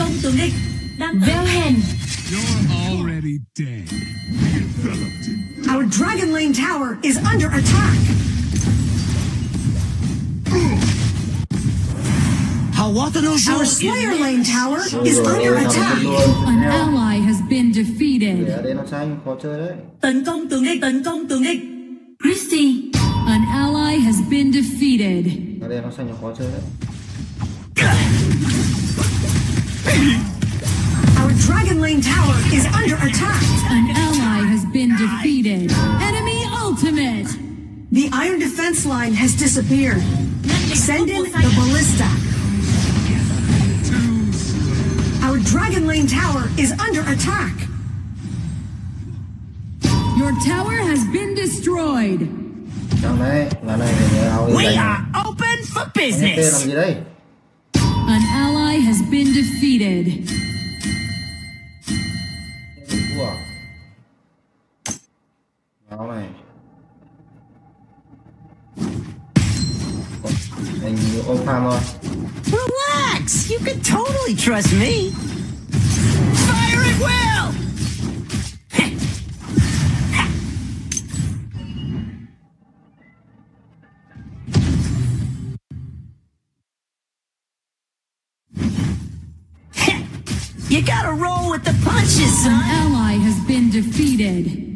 công tượng địch đang Velhen. You're already dead. Our Dragon Lane tower is under attack. Our Slayer Lane tower is under attack. An ally has been defeated. để ở đây nó xanh khó chơi đấy tấn công tượng địch tấn công tượng địch Christy An ally has been defeated. Our Dragon Lane tower is under attack. An ally has been defeated. Enemy ultimate. The iron defense line has disappeared. Send in the ballista. Our Dragon Lane tower is under attack. Your tower has been destroyed. trong đấy là này để ao We are open for Hết tên làm business. Been defeated. Relax. You can totally trust me. You gotta roll with the punches, An ally has been defeated.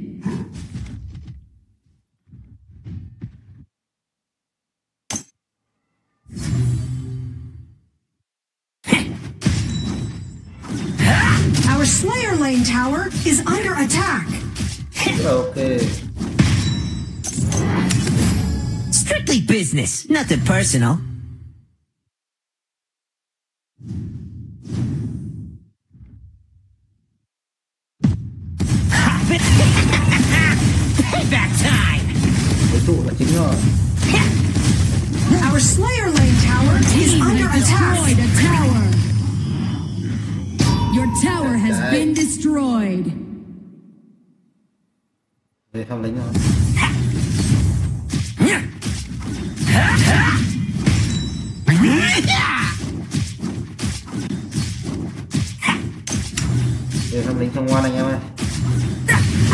Our Slayer Lane tower is under attack. ok Strictly business, nothing personal. Cái trụ là chính Our Slayer Lane tower is under attack. destroyed a tower. Your tower has been destroyed. về thăm lính rồi về thăm lính trong ngoan anh em ơi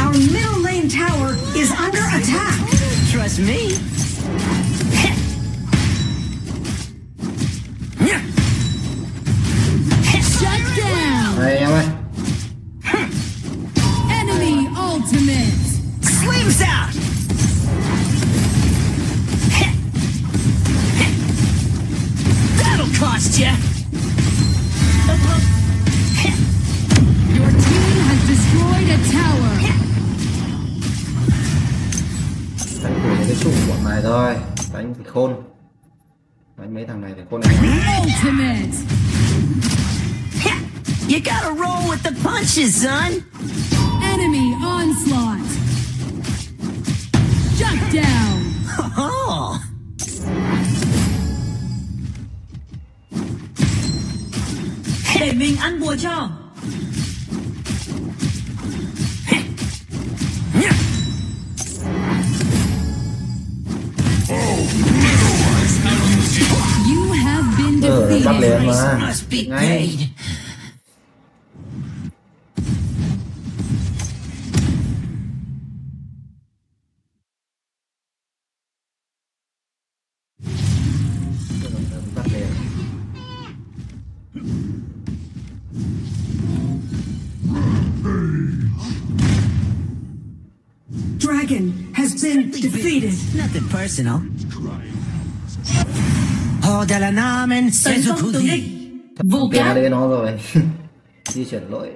Our middle lane tower is under attack. Trust me. Shut down. em Enemy ultimate. Sleeves out! That'll cost ya! Này thôi đánh thì khôn đánh mấy thằng này thì khôn này. You gotta roll with the punches, son! Enemy onslaught. Shut down. Oh! để mình ăn bùa cho been ờ bắt liền defeated. mà Must be ngay paid. bắt liền Dragon has been defeated. Nothing personal. Hold la namen tấn công tượng địch vô cát đây nó rồi di chuyển lỗi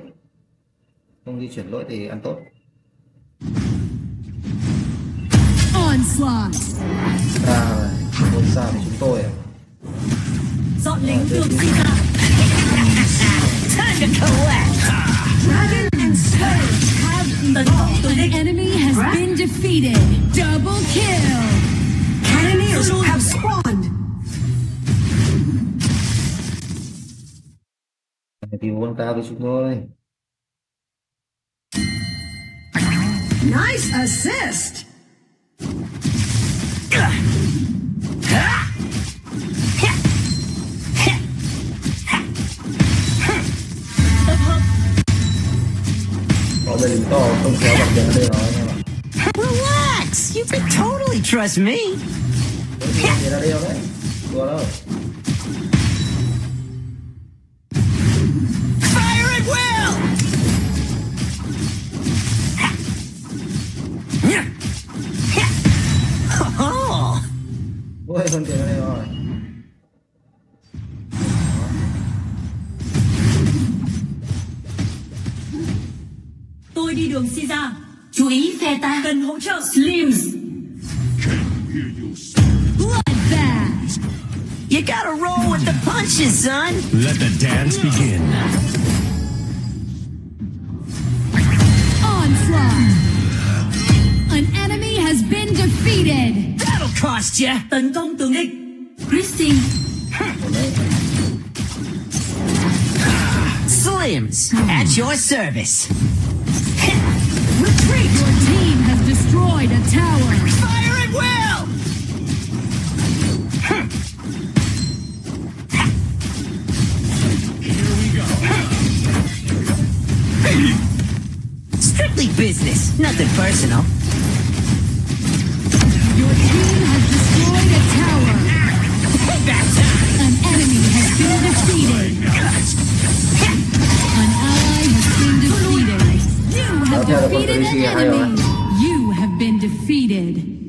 không di chuyển lỗi thì ăn tốt Onslaught. rồi không xa thì chúng tôi à. dọn lính tường sinh ra Time to collect! Dragon and Slayer have tấn công tượng địch Enemy has been defeated. Double kill. Cannoneers have spawned. T1 tao đi xuống ngôi đây. Nice assist. Relax, you can totally trust me. Ôi con tiền ở Tôi đi đường Caesar. Chú ý phe ta. Cần hỗ trợ. Slimz. Bloodbath. You gotta roll with the punches, son. Let the dance begin. Onslaught. An enemy has been defeated. That'll cost you. Tấn công tướng địch. Christine. Slimz, at your service. Retreat. Your team has destroyed a tower. Fire at will. Here we go. Strictly business, nothing personal. An Tracy hay rồi enemy. You have been defeated.